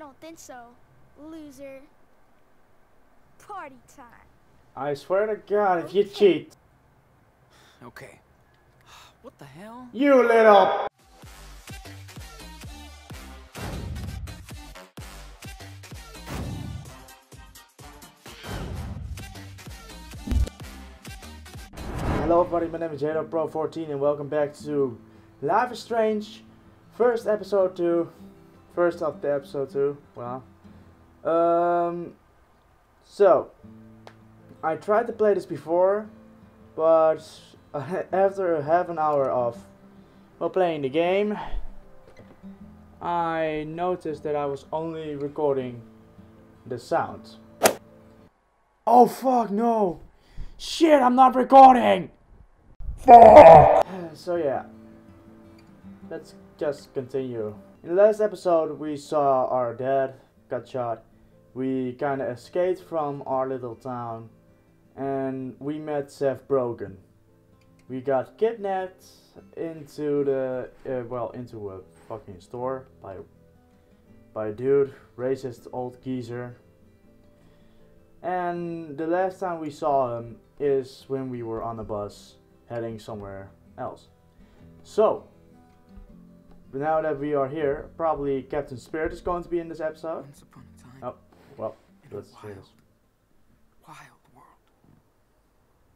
don't think so, loser. Party time. I swear to God, if you cheat, Okay. What the hell? you little. Hello everybody, my name is Jado Pro 14 and welcome back to Life is Strange. First episode 2. First of the episode too. Well. Um so I tried to play this before, but after half an hour of well playing the game, I noticed that I was only recording the sound. Oh fuck no! Shit, I'm not recording! Fuck! So yeah, let's just continue. In the last episode, we saw our dad got shot. We kinda escaped from our little town and we met Seth Brogan. We got kidnapped into the uh, well into a fucking store by by a dude, racist old geezer. And the last time we saw him is when we were on the bus heading somewhere else. So now that we are here, probably Captain Spirit is going to be in this episode. Once upon a time, Oh, well, let's wild, this. wild world,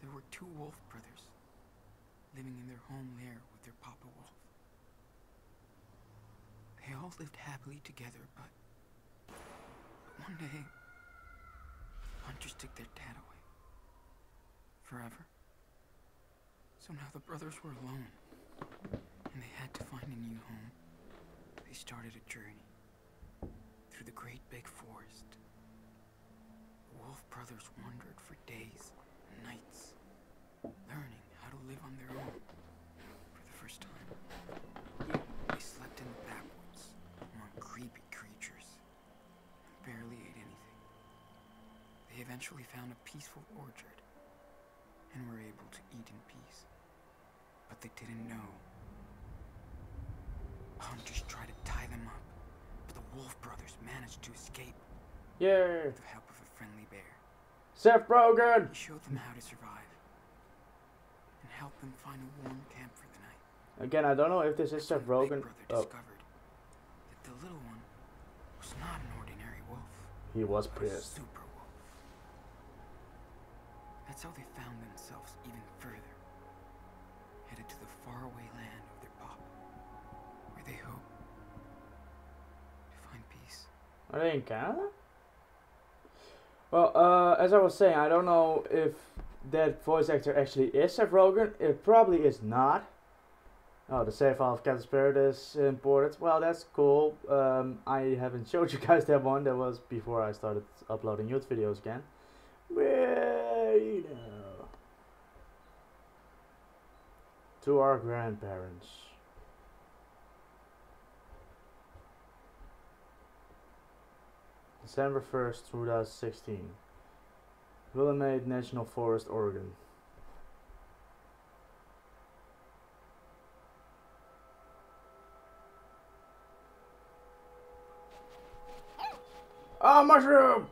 there were two wolf brothers living in their home lair with their papa wolf. They all lived happily together, but one day, hunters took their dad away. Forever. So now the brothers were alone, and they had to find a new home. They started a journey through the great big forest. The Wolf brothers wandered for days and nights, learning how to live on their own for the first time. They slept in the backwoods among creepy creatures and barely ate anything. They eventually found a peaceful orchard and were able to eat in peace. But they didn't know. Hunters tried to tie them up, but the Wolf brothers managed to escape Yeah, with the help of a friendly bear. Seth Brogan. He showed them how to survive and helped them find a warm camp for the night. Again, I don't know if this is Seth Rogen. brother Oh, discovered that the little one was not an ordinary wolf, he was pissed. super wolf. That's how they found themselves even further, headed to the faraway land they hope to find peace. Are they in Canada? Well, uh, as I was saying, I don't know if that voice actor actually is Seth Rogen. It probably is not. Oh, the save file of Captain Spirit is imported. Well, that's cool. Um, I haven't showed you guys that one. That was before I started uploading youth videos again. Well, you know. To our grandparents. December 1st, 2016. Willamette National Forest, Oregon. Ah, mushroom!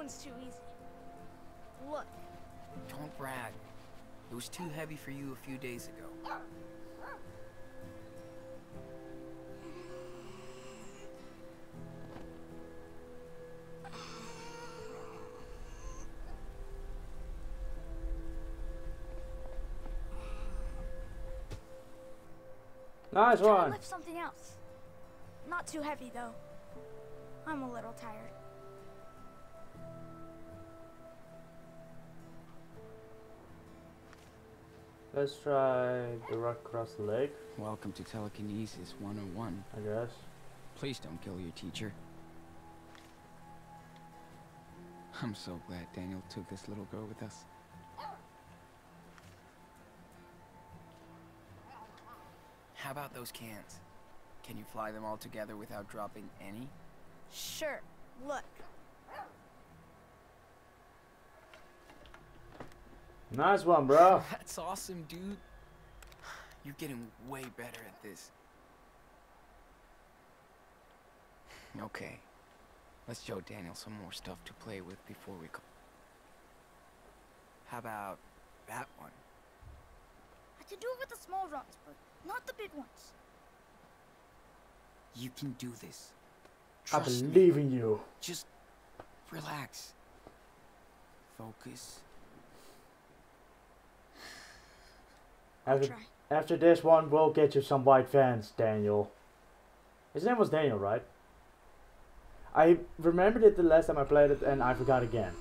One's too easy. Look, Don't brag. It was too heavy for you a few days ago. Nice try to one! lift something else. Not too heavy though. I'm a little tired. Let's try the rock across the lake, Welcome to Telekinesis 101. I guess. Please don't kill your teacher. I'm so glad Daniel took this little girl with us. How about those cans? Can you fly them all together without dropping any? Sure. Look. Nice one, bro. That's awesome, dude. You're getting way better at this. Okay. Let's show Daniel some more stuff to play with before we go. How about that one? I can do it with the small rocks, but not the big ones. You can do this. I Trust me. believe in you. Just relax. Focus. After, after this one, we'll get you some white fans, Daniel. His name was Daniel, right? I remembered it the last time I played it and I forgot again.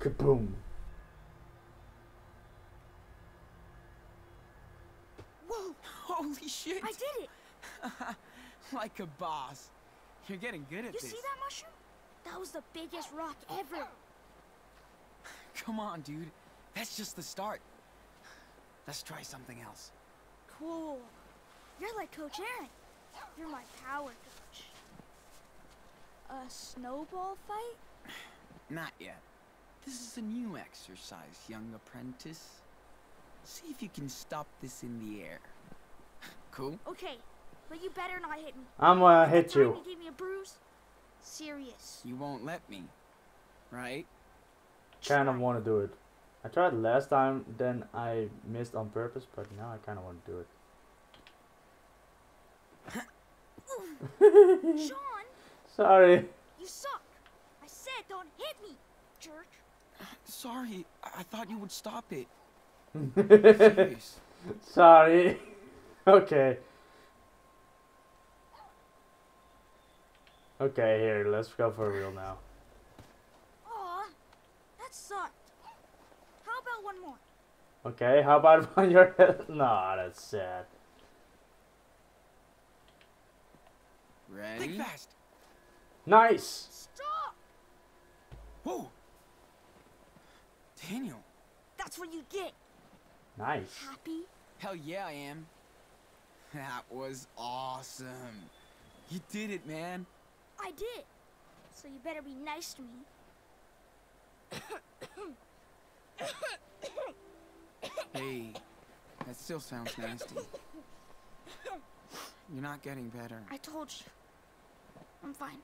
Kaboom. Whoa! Holy shit! I did it! like a boss. You're getting good at You this. see that mushroom? That was the biggest rock ever. Come on, dude. That's just the start. Let's try something else. Cool. You're like Coach Aaron. You're my power coach. A snowball fight? Not yet. This is a new exercise, young apprentice. See if you can stop this in the air. Cool? Okay, but you better not hit me. I'm uh, gonna That hit you. You gave me a bruise? Serious. You won't let me, right? Kind of want to do it. I tried last time, then I missed on purpose, but now I kind of want to do it. Sean, Sorry. you suck. I said don't hit me, jerk. Sorry, I, I thought you would stop it. Serious. Sorry. okay. Okay, here, let's go for real now. Aw, that sucked. How about one more? Okay, how about on your head? Nah, that's sad. Ready? Think fast. Nice! Stop! Whoa! Daniel, That's what you get. Nice. Happy? hell yeah I am. That was awesome. You did it, man. I did. So you better be nice to me. Hey, that still sounds nasty. You're not getting better. I told you. I'm fine.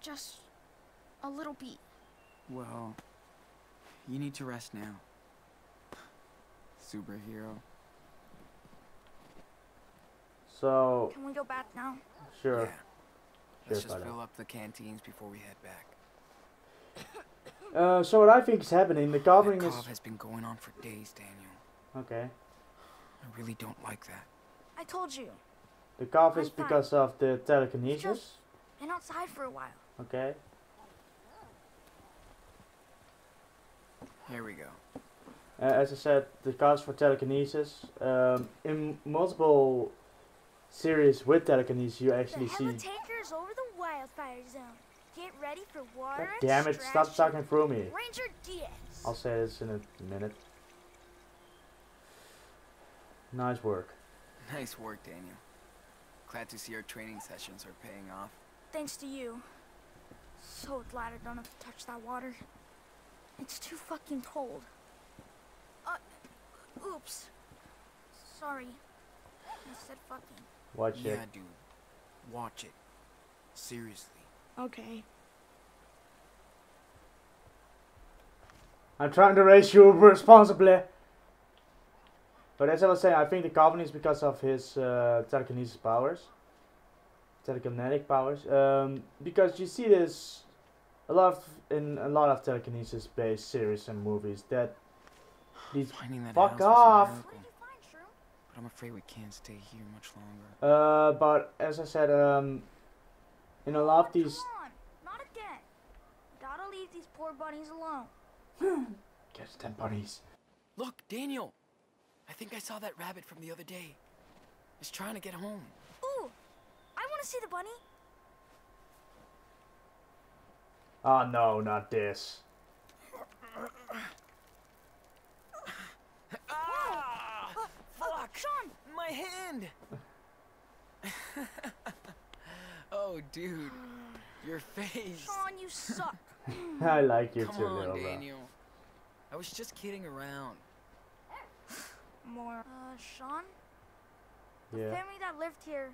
Just a little beat. Well, you need to rest now. Superhero. So, Can we go back now? sure. Yeah. Let's just fill up the canteens before we head back. Uh, so what I think is happening, the That goblin is... has been going on for days, Daniel. Okay. I really don't like that. I told you. The cough is I'm fine. because of the telekinesis. Just Been outside for a while. Okay. Here we go. Uh, as I said, the cause for telekinesis. Um, in multiple series with telekinesis, you actually see the see. Helitankers over the wildfire zone. Get ready for war God and damn it! Stop strategy. talking through me. Ranger Diaz. I'll say this in a minute. Nice work. Nice work, Daniel. Glad to see our training sessions are paying off. Thanks to you. So glad I don't have to touch that water. It's too fucking cold. Uh, oops. Sorry. I said fucking. Watch yeah, it. dude. Watch it. Seriously. Okay. I'm trying to raise you responsibly. But as I was saying, I think the goblin is because of his uh, telekinesis powers, telekinetic powers. Um, because you see this a lot of, in a lot of telekinesis-based series and movies that these. Finding that Fuck house was off. What miracle, did you find, Shroom? But I'm afraid we can't stay here much longer. Uh, but as I said, um, in a lot of these Come on. not again. Gotta leave these poor bunnies alone. Catch ten bunnies. Look, Daniel! I think I saw that rabbit from the other day. It's trying to get home. Ooh, I want to see the bunny. Oh no, not this. Ah! Fuck! Sean, My hand! oh, dude. Your face. Sean, you suck. I like you Come too, on, little bro. Daniel. I was just kidding around. More. Uh, Sean, the Yeah, family that lived here.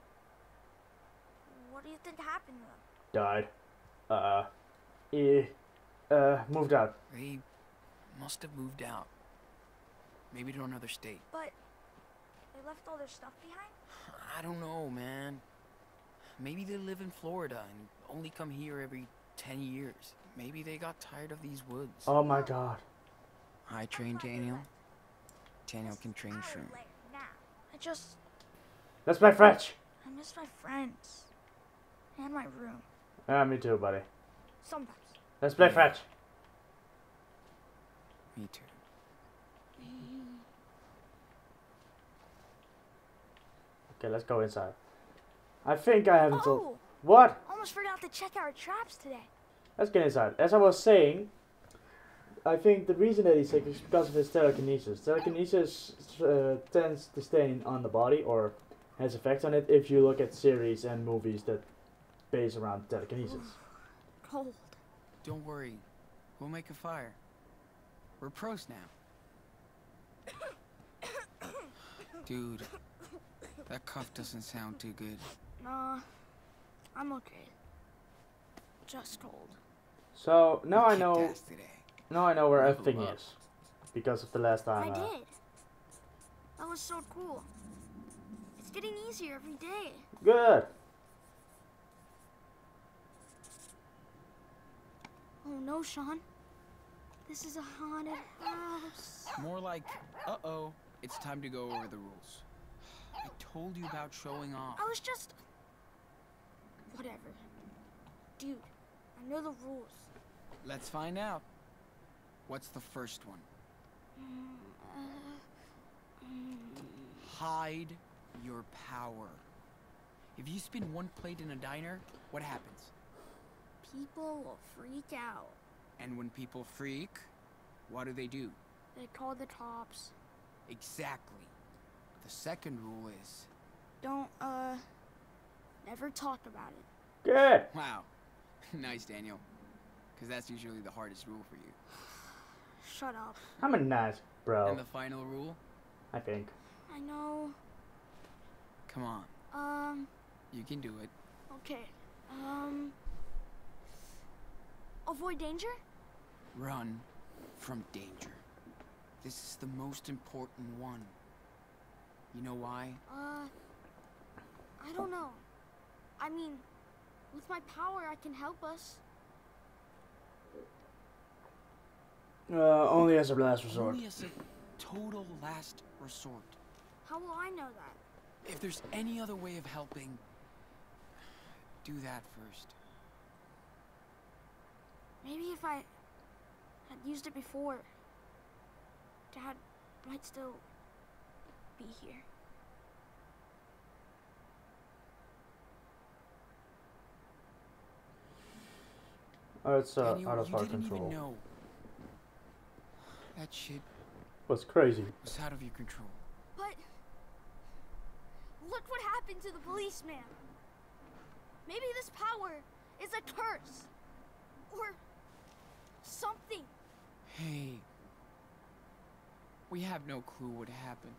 What do you think happened to them? died. Uh, eh, uh, moved out. They must have moved out. Maybe to another state. But they left all their stuff behind. I don't know, man. Maybe they live in Florida and only come here every 10 years. Maybe they got tired of these woods. Oh my god. I train Daniel. Daniel can train Hour Shroom. now. I just, Let's play French. I miss my friends and my room. Yeah, me too, buddy. Sometimes. Let's play Yeah. French. Me too. Okay, let's go inside. I think I haven't told. Oh, What? almost forgot to check our traps today. Let's get inside. As I was saying, I think the reason that he's sick is because of his telekinesis. Telekinesis uh, tends to stay on the body or has effects on it if you look at series and movies that base around telekinesis. Cold. Don't worry. We'll make a fire. We're pros now. Dude, that cough doesn't sound too good. Nah, I'm okay. Just cold. So now I know. Now I know where everything is because of the last I time. uh, did. That was so cool. It's getting easier every day. Good. Oh no, Sean. This is a haunted house. More like, uh-oh, it's time to go over the rules. I told you about showing off. I was just. Whatever. Dude, I know the rules. Let's find out. What's the first one? Mm, uh, mm, Hide your power. If you spin one plate in a diner, what happens? people will freak out. And when people freak, what do they do? They call the cops. Exactly. The second rule is, Don't, uh. Never talk about it. Good. wow, nice, Daniel. Because that's usually the hardest rule for you. Shut up. I'm a nice bro. And the final rule? I think. I know. Come on, Um, you can do it. okay. Um. Avoid danger? Run from danger. This is the most important one. You know why? Uh. I don't know. I mean, with my power, I can help us. Uh, only as a last resort. Only as a total last resort. How will I know that? If there's any other way of helping, do that first. Maybe if I had used it before, Dad might still be here. Oh, it's uh, Daniel, out of our control. even know. That shit Was crazy. was out of your control. But look what happened to the policeman. Maybe this power is a curse. Or something. Hey. We have no clue what happened.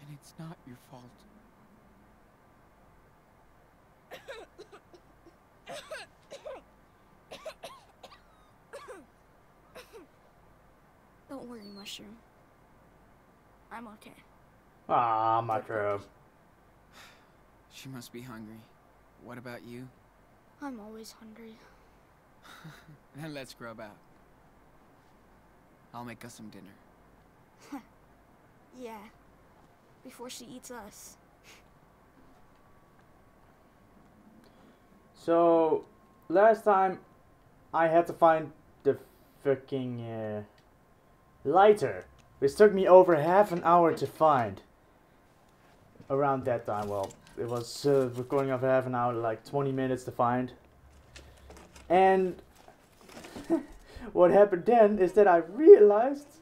And it's not your fault. Don't worry, Mushroom. I'm okay. Ah, mushroom. She must be hungry. What about you? I'm always hungry. Then let's grub out. I'll make us some dinner. Yeah. Before she eats us. So, last time I had to find the fucking uh, lighter, which took me over half an hour to find. Around that time, well, it was uh, recording of half an hour, like 20 minutes to find. And what happened then is that I realized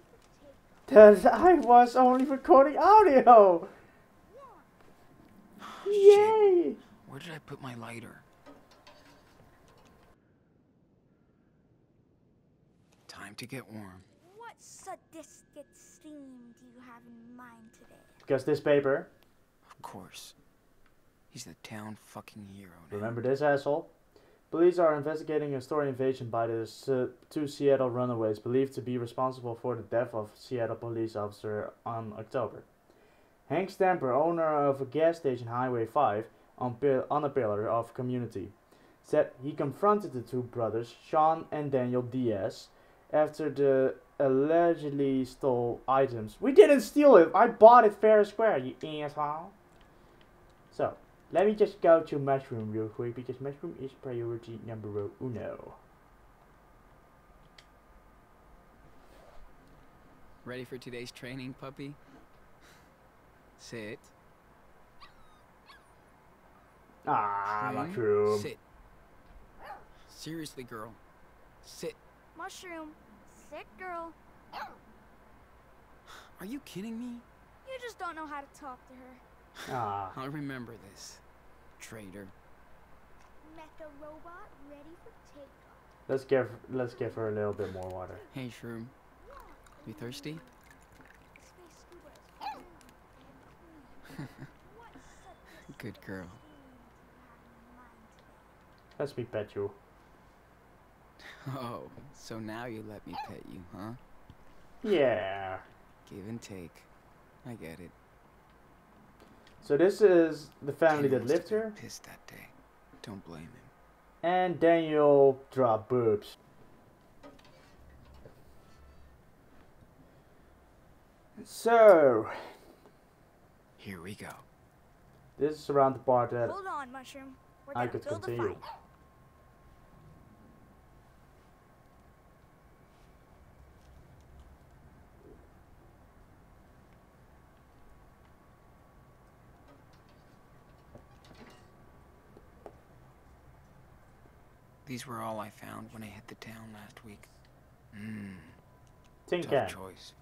that I was only recording audio. Oh, shit. Yay! Where did I put my lighter? Time to get warm. What sadistic theme do you have in mind today? Because this paper, Of course. He's the town fucking hero now. remember this asshole? Police are investigating a store invasion by the two Seattle runaways believed to be responsible for the death of Seattle police officer on October. Hank Stamper, owner of a gas station Highway 5 on, on a pillar of community, said he confronted the two brothers, Sean and Daniel Diaz, after the allegedly stole items. We didn't steal it. I bought it fair and square, you asshole. So, let me just go to mushroom real quick because mushroom is priority number uno. Ready for today's training, puppy? Sit. Ah, Train. mushroom. Sit. Seriously, girl. Sit. Mushroom, Sit, girl. Are you kidding me? You just don't know how to talk to her. Ah, I'll remember this. Traitor. Mecha robot ready for takeoff. let's give let's give her a little bit more water. Hey, Shroom. You thirsty? Space scuba is fun and clean. What sadistic Good girl. theme do you have in mind today? Let's me pet you. Oh, so now you let me pet you, huh? Yeah. Give and take. I get it. So this is the family Ken that must lived here, Pissed that day. Don't blame him. and Daniel dropped boobs. So Here we go. this is around the part that Hold on, Mushroom. We're I could build continue. These were all I found when I hit the town last week. Mmm. tin Tough can. choice.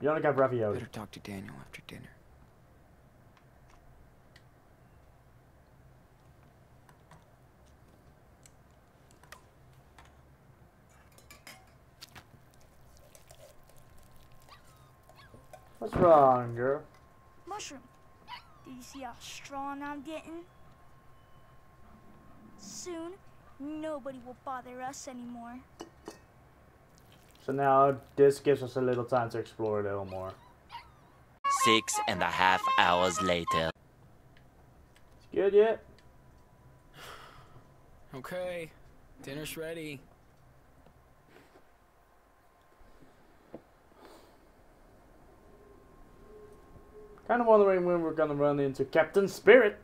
You only got ravioli. Better talk to Daniel after dinner. What's wrong, girl? Mushroom, did you see how strong I'm getting? Soon, nobody will bother us anymore. So now this gives us a little time to explore a little more. Six and a half hours later. It's Good yet? Okay. Dinner's ready. Kind of wondering when we're gonna run into Captain Spirit.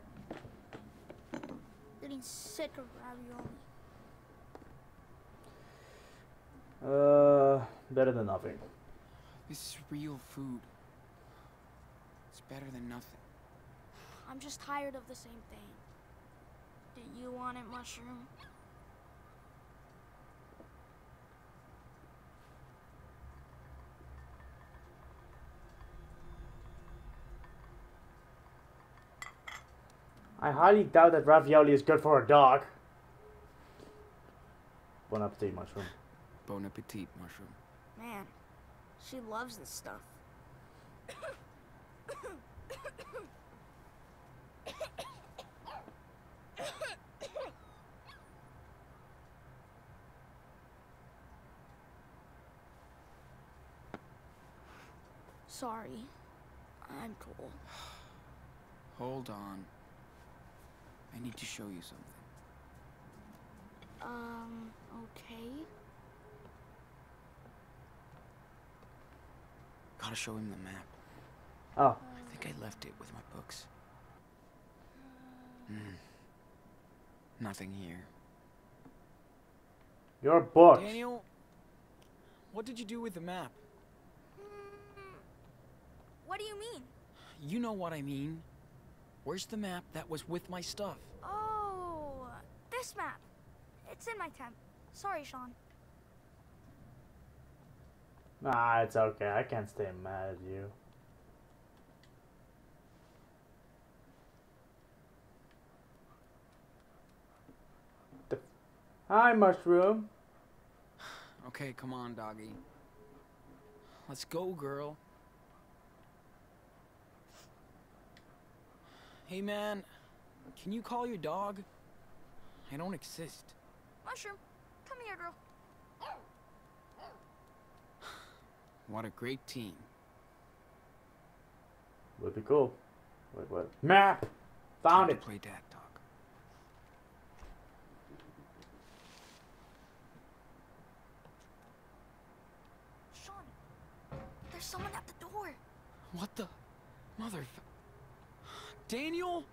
Getting sick of ravioli. Uh, better than nothing. This is real food. It's better than nothing. I'm just tired of the same thing. Do you want it, Mushroom? I highly doubt that ravioli is good for a dog. Bon appetit, mushroom. Bon appetit, mushroom. Man, she loves this stuff. Sorry, I'm cool. Hold on. I need to show you something. Um, okay. Gotta show him the map. Oh, I think I left it with my books. Hmm. Nothing here. Your books. Daniel, what did you do with the map? Hmm, what do you mean? You know what I mean. Where's the map that was with my stuff? Oh, this map. It's in my tent. Sorry, Sean. Nah, it's okay. I can't stay mad at you. The Hi, mushroom. Okay, come on, doggy. Let's go, girl. Hey, man, can you call your dog? I don't exist. Mushroom, come here, girl. What a great team. Would be cool. Wait, what? Map. Found Time it. play dad dog. Sean, there's someone at the door. What the? Mother. Daniel?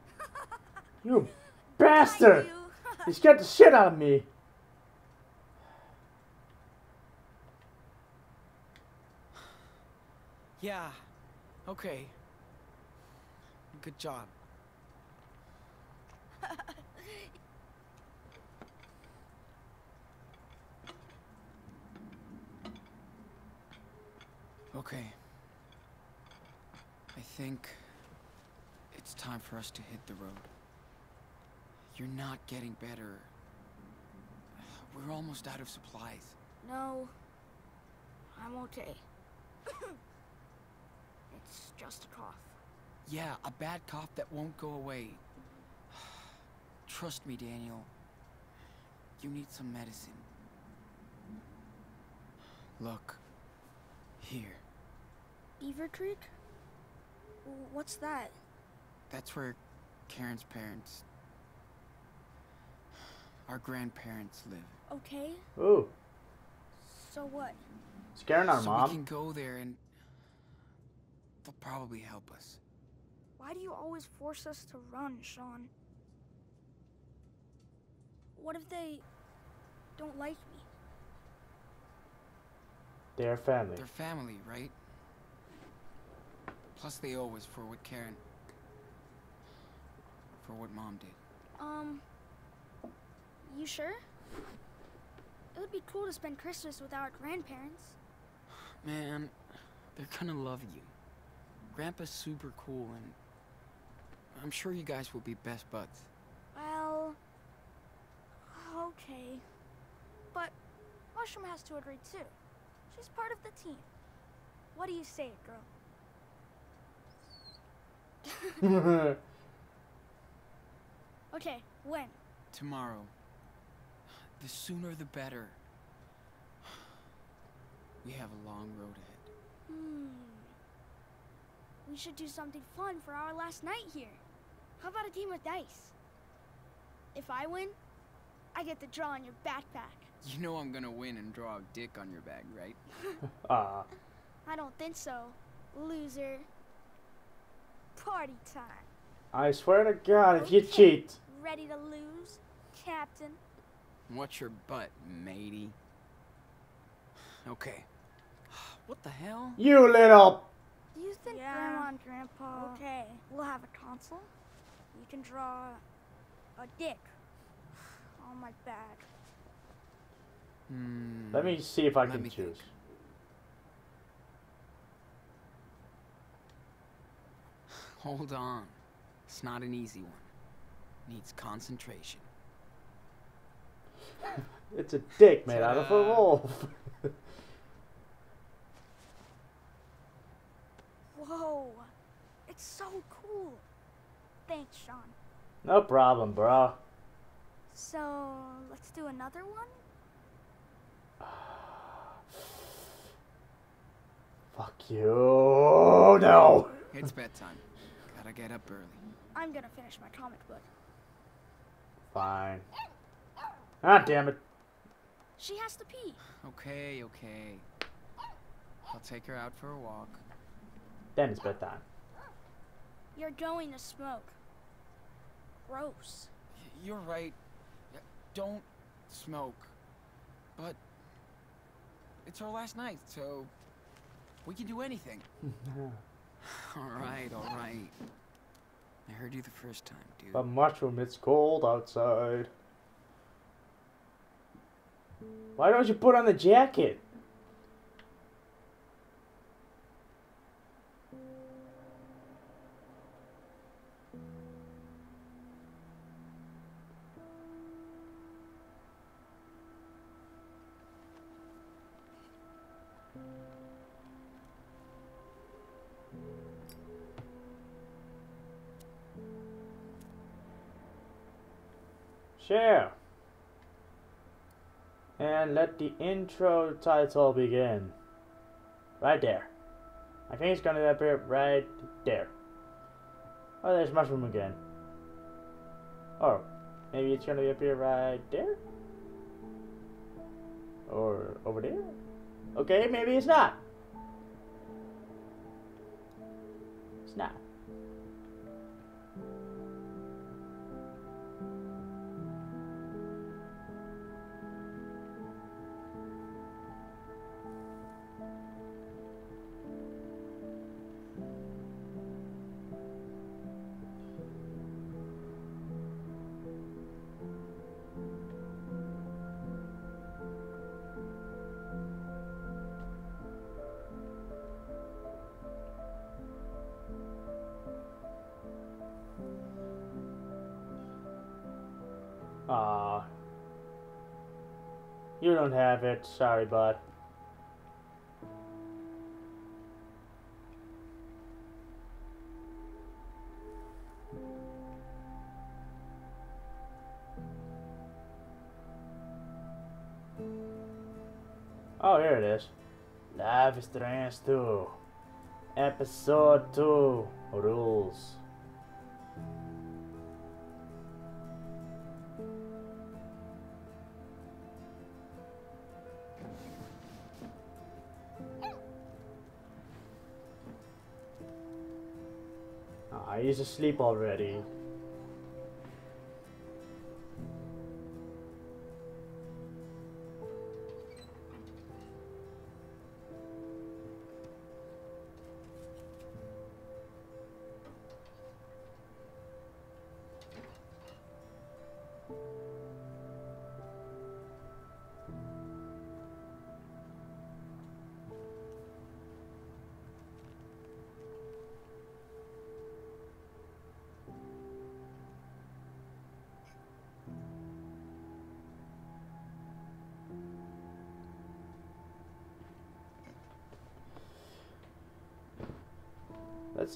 You bastard! Thank you. You scared the shit out of me. Yeah. Okay. Good job. Okay. I think it's time for us to hit the road. You're not getting better. We're almost out of supplies. No, I'm okay. it's just a cough. Yeah, a bad cough that won't go away. Trust me, Daniel. You need some medicine. Look. Here. Beaver Creek? What's that? That's where Karen's parents... Our grandparents live. Okay, Ooh, so what? scaring our so mom. we can go there and... They'll probably help us. Why do you always force us to run, Sean? What if they don't like me? Their family. They're family, right? Plus they owe us for what Karen... For what Mom did. Um, you sure? It would be cool to spend Christmas with our grandparents. Man, they're gonna love you. Grandpa's super cool, and I'm sure you guys will be best buds. Well, okay. But Mushroom has to agree too. She's part of the team. What do you say, girl? Okay, when? Tomorrow. The sooner the better. We have a long road ahead. Hmm. We should do something fun for our last night here. How about a game of dice? If I win, I get to draw on your backpack. You know I'm gonna win and draw a dick on your bag, right? Ah, I don't think so, loser. Party time. I swear to God, if you Okay. cheat. Ready to lose, Captain? What's your butt, matey? Okay. What the hell? You little. Do you think Yeah. Grandma and Grandpa Okay. will have a console? You can draw a dick on my bag. Hmm. Let me see if I Let can me think. choose. Hold on. It's not an easy one. Needs concentration. It's a dick made out of a wolf. Whoa, it's so cool. Thanks, Sean. no problem, bro. So, let's do another one? Fuck you. No. It's bedtime. Gotta get up early. I'm gonna finish my comic book. Fine. Ah, damn it. She has to pee. Okay, okay. I'll take her out for a walk. Then it's bedtime. You're going to smoke. Gross. You're right. Don't smoke. But it's our last night, so we can do anything. all right, all right. I heard you the first time, dude. but mushroom, it's cold outside. Why don't you put on the jacket? Share. And let the intro title begin. Right there. I think it's gonna appear right there. Oh, there's mushroom again. Oh, maybe it's gonna appear right there? Or over there? Okay, maybe it's not. It's not. Have it. Sorry, bud. Oh, here it is. Life is Strange 2. Episode 2. Rules. He's asleep already.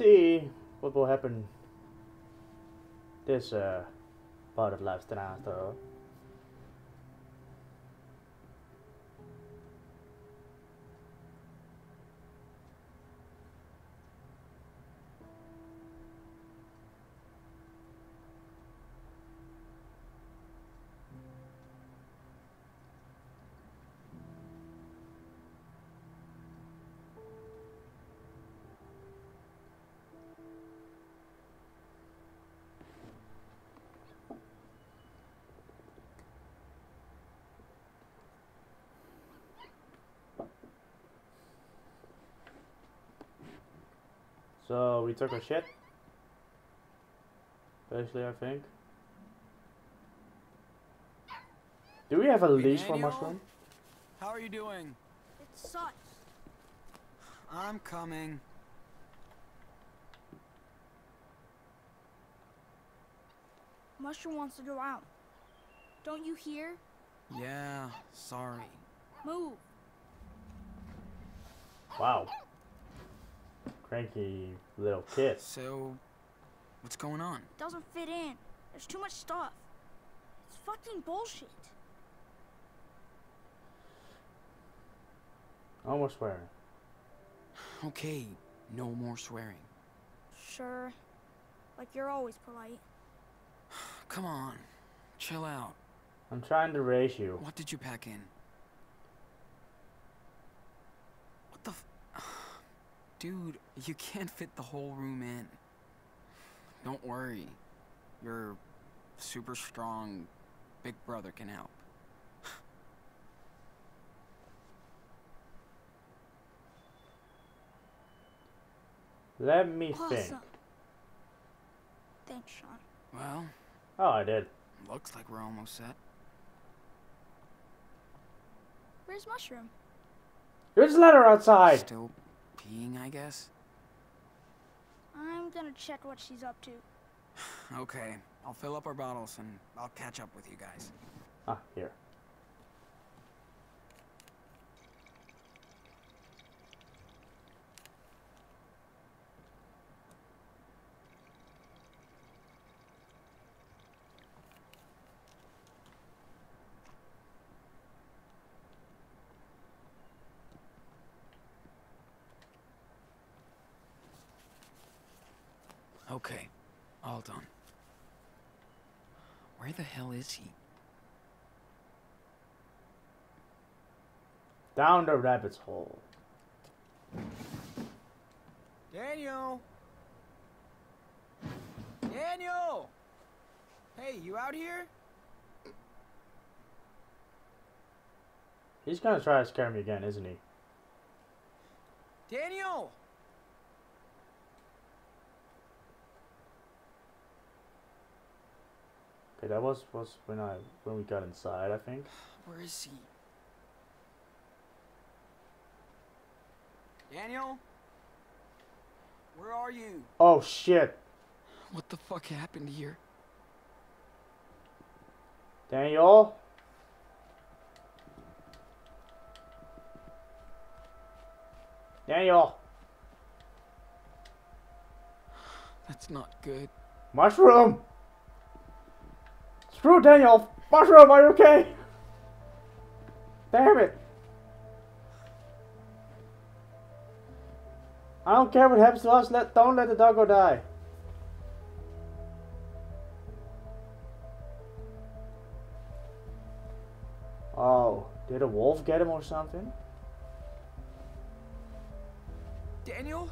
See what will happen this uh, part of Life Strange So we took a shit. Basically, I think. Do we have a Hey, leash for Daniel? mushroom? How are you doing? It sucks. I'm coming. Mushroom wants to go out. Don't you hear? Yeah, sorry. Move. Wow. Cranky little kid. So, what's going on? It doesn't fit in. There's too much stuff. It's fucking bullshit. Almost swearing. Okay, no more swearing. Sure. Like you're always polite. Come on, chill out. I'm trying to raise you. What did you pack in? What the f- Dude, you can't fit the whole room in. Don't worry. Your super strong big brother can help. Let me awesome. think. Thanks, Sean. Well. Oh, I did. Looks like we're almost set. Where's Mushroom? There's a letter outside. Still peeing, I guess? I'm gonna check what she's up to. Okay, I'll fill up our bottles and I'll catch up with you guys. Ah, here. Okay, all done. Where the hell is he? Down the rabbit's hole. Daniel! Daniel! Hey, you out here? He's gonna try to scare me again, isn't he? Daniel! Okay, that was was when I when we got inside, I think. Where is he? Daniel? Where are you? Oh shit, What the fuck happened here? Daniel. Daniel, That's not good. mushroom. Screw Daniel, mushroom. Are you okay? Damn it. I don't care what happens to us. Let don't let the doggo die. Oh, did a wolf get him or something? Daniel?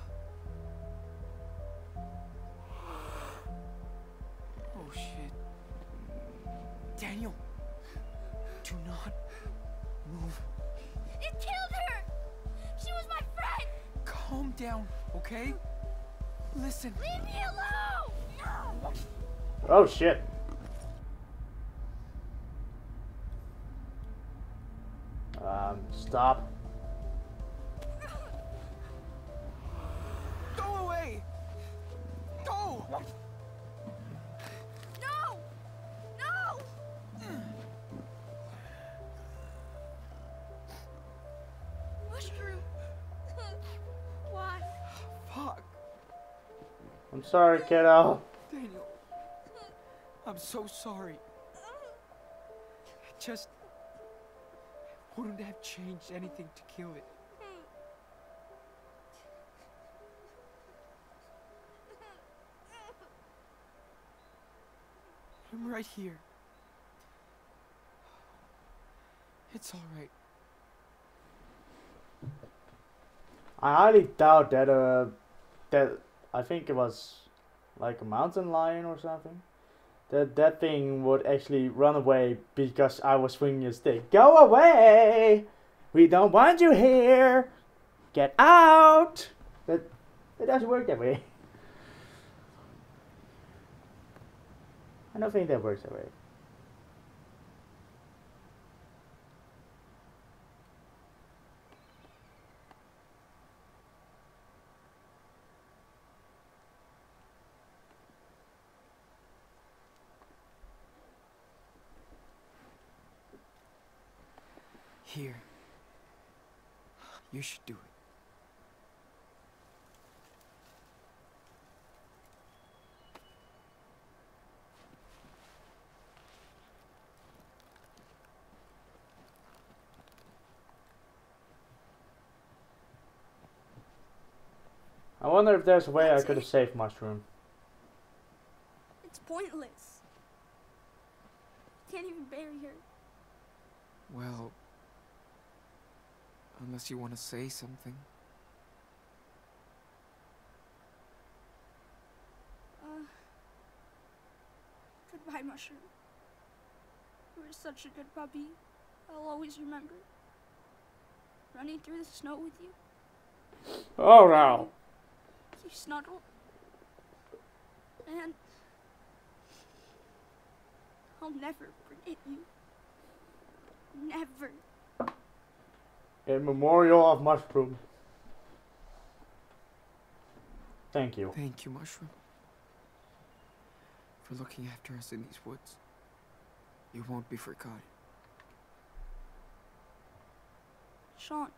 Down, okay? Listen. Leave me alone! No! Oh shit. Um, stop. Sorry, kiddo. Daniel. I'm so sorry. It just wouldn't have changed anything to kill it. I'm right here. It's alright. I highly doubt that uh that I think it was like a mountain lion or something. That that thing would actually run away because I was swinging a stick. Go away! We don't want you here. Get out! That it doesn't work that way. I don't think that works that way. Here. You should do it. I wonder if there's a way I could have saved Mushroom. It's pointless. Can't even bury her. Well, unless you want to say something. Uh, goodbye, Mushroom. You were such a good puppy. I'll always remember. Running through the snow with you. Oh no. you, Snuddle. And I'll never forget you. Never. In memorial of Mushroom. Thank you. Thank you, Mushroom. For looking after us in these woods. You won't be forgotten. Sean,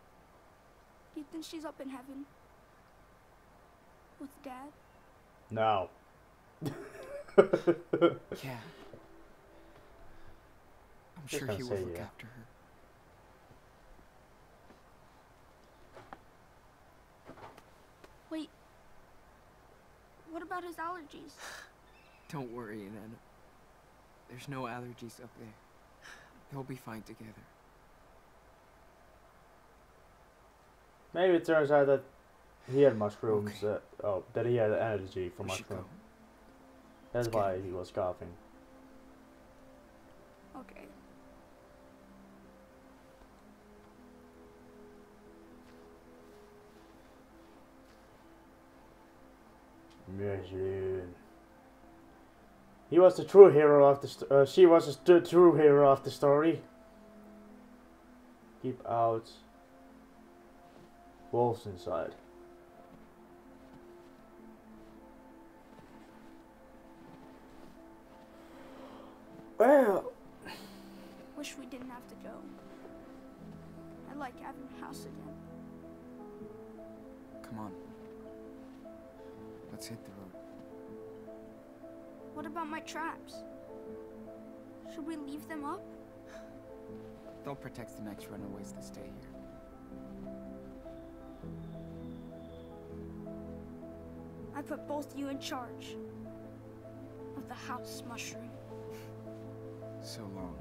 do you think she's up in heaven? With Dad? No. Yeah. I'm sure he will look yeah. after her. Wait. What about his allergies? Don't worry, Nana. There's no allergies up there. They'll be fine together. Maybe it turns out that he had mushrooms. Okay. Uh, oh, that he had energy from We should mushroom. go. That's Let's why he was coughing. Okay. Mushroom. He was the true hero of the. St- uh, she was the true hero of the story. Keep out. Wolves inside. Well, Wish we didn't have to go. I like having a house again. Come on. Let's hit the road. What about my traps? Should we leave them up? They'll protect the next runaways that stay here. I put both you in charge of the house mushroom. So long,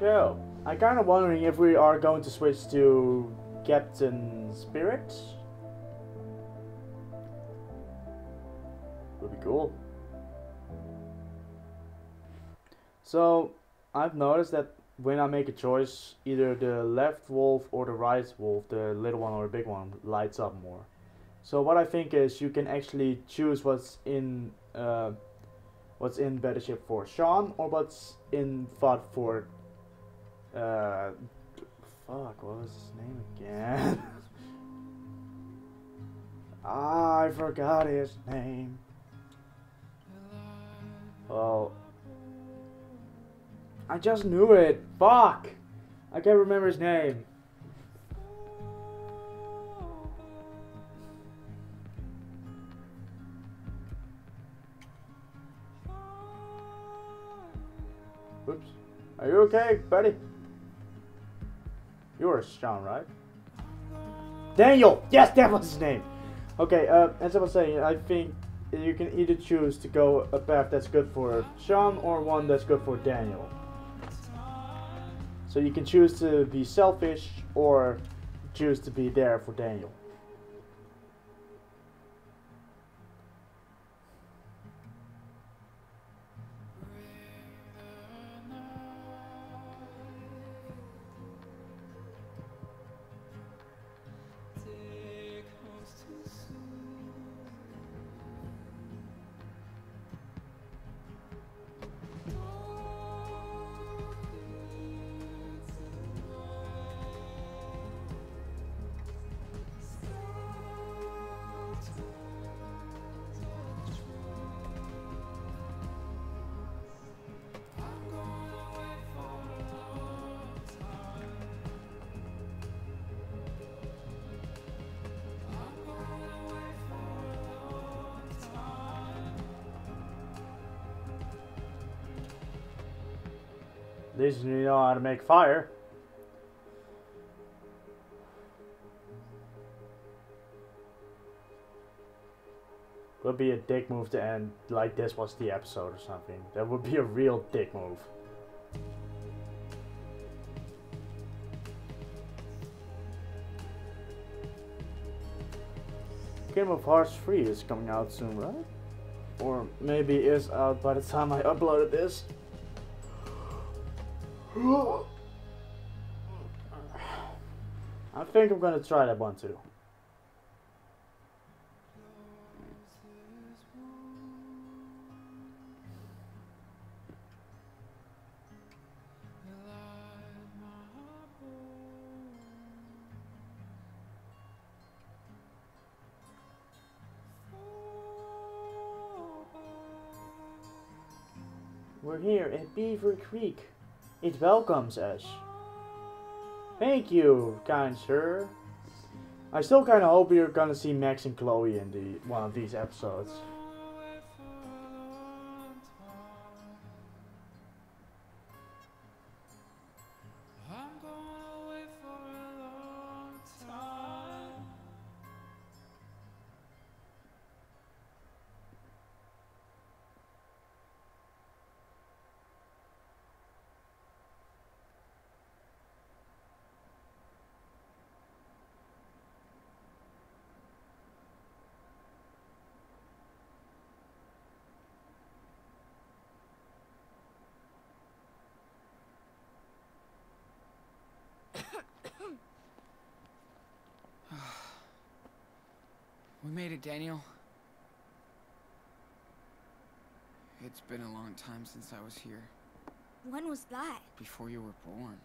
so I kind of wondering if we are going to switch to Captain Spirit. Would be cool. So I've noticed that when I make a choice, either the left wolf or the right wolf, the little one or the big one, lights up more. So what I think is you can actually choose what's in uh, what's in Battleship for Sean or what's in FUD for uh fuck what was his name again? I forgot his name. Well I just knew it. Fuck! I can't remember his name. Oops. Are you okay, buddy? You're Sean, right? Daniel! Yes, that was his name! Okay, uh, as I was saying, I think you can either choose to go a path that's good for Sean or one that's good for Daniel. So you can choose to be selfish or choose to be there for Daniel. Least you know how to make fire. Would be a dick move to end like this was the episode or something. That would be a real dick move. Game of Hearts 3 is coming out soon, right? Or maybe is out by the time I uploaded this. I think I'm gonna try that one too. We're here at Beaver Creek. It welcomes us. Thank you, kind sir. I still kind of hope you're gonna see Max and Chloe in the one of these episodes. It, Daniel. It's been a long time since I was here, When was that? before you were born.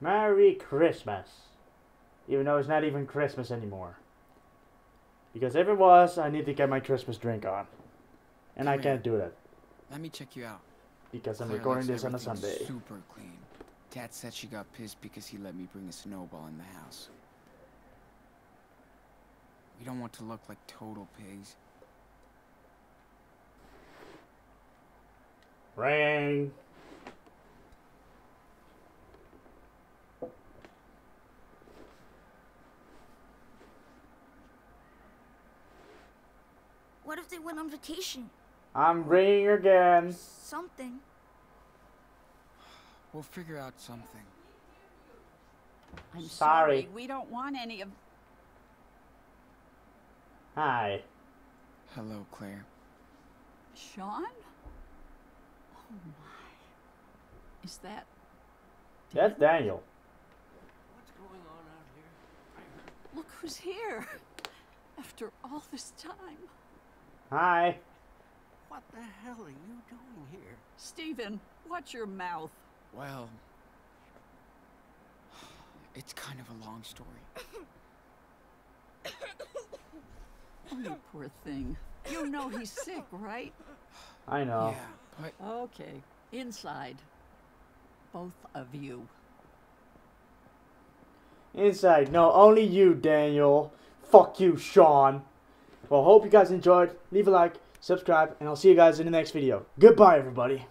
Merry Christmas. Even though it's not even Christmas anymore. Because if it was, I need to get my Christmas drink on. And I can't do that Let me check you out. because I'm Claire recording this on a Sunday. Super clean. Dad said she got pissed because he let me bring a snowball in the house. We don't want to look like total pigs. Ring. What if they went on vacation? I'm ringing again. Something. We'll figure out something. I'm Sorry. sorry. We don't want any of. Hi. Hello, Claire. Sean? Oh my. Is that. That's Daniel. What's going on out here? Look who's here! After all this time. Hi. What the hell are you doing here? Stephen, watch your mouth. Well, it's kind of a long story. You poor thing. You know he's sick, right? I know. Yeah, but Okay. Inside. Both of you. Inside. No, only you, Daniel. Fuck you, Sean. Well, hope you guys enjoyed. Leave a like, subscribe, and I'll see you guys in the next video. Goodbye, everybody.